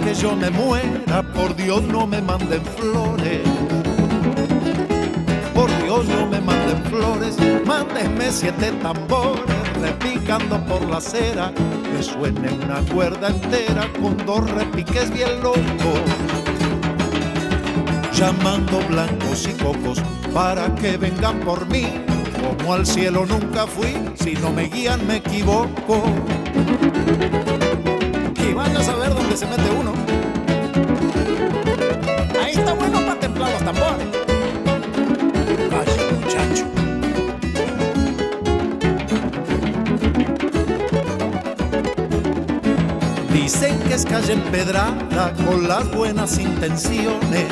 que yo me muera, por Dios no me manden flores. Por Dios no me manden flores, mándenme siete tambores repicando por la acera, que suene una cuerda entera con dos repiques bien locos. Llamando blancos y cocos para que vengan por mí, como al cielo nunca fui, si no me guían me equivoco. Dicen que es calle empedrada con las buenas intenciones.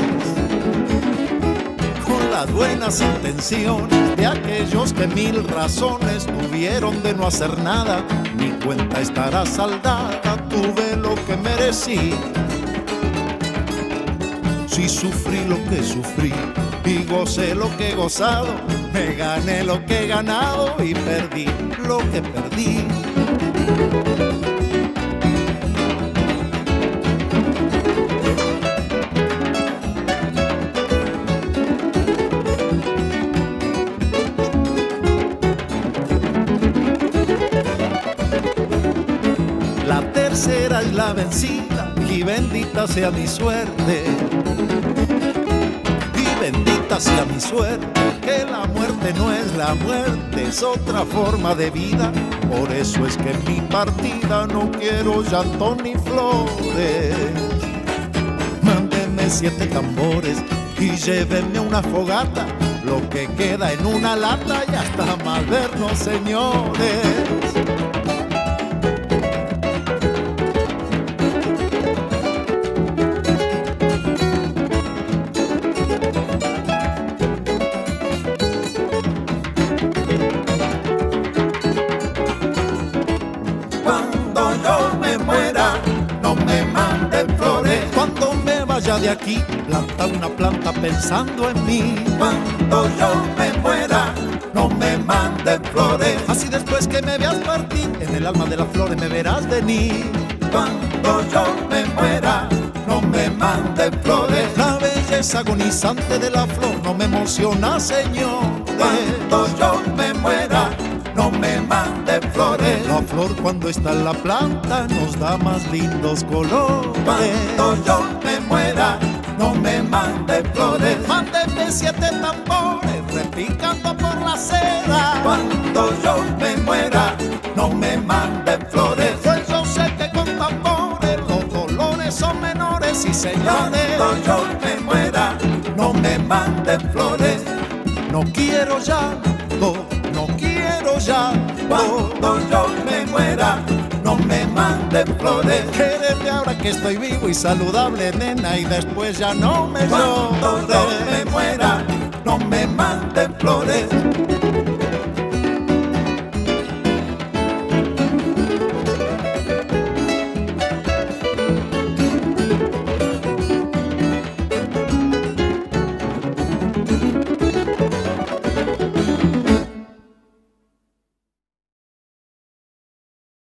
Con las buenas intenciones de aquellos que mil razones tuvieron de no hacer nada. Mi cuenta estará saldada, tuve lo que merecí. Si sufrí lo que sufrí y gocé lo que he gozado, me gané lo que he ganado y perdí lo que perdí. La tercera es la vencida y bendita sea mi suerte. Y bendita sea mi suerte, que la muerte no es la muerte, es otra forma de vida. Por eso es que en mi partida no quiero llanto ni flores. Mándenme siete tambores y llévenme una fogata. Lo que queda en una lata ya está más vernos, señores. Me manden flores. Cuando me vaya de aquí, planta una planta pensando en mí. Cuando yo me muera, no me manden flores. Así después que me veas partir, en el alma de las flores me verás venir. Cuando yo me muera, no me manden flores. La belleza agonizante de la flor no me emociona, señor. Cuando yo me muera, no me manden flores. La flor cuando está en la planta nos da más lindos colores. Cuando yo me muera, no me manden flores. Mándenme siete tambores repicando por la acera. Cuando yo me muera, no me manden flores. Pues yo sé que con tambores los dolores son menores y señores. Cuando yo me muera, no me manden flores. No quiero llanto, no quiero llanto. Cuando yo me muera, no me manden flores. Quédate ahora que estoy vivo y saludable, nena, y después ya no me Cuando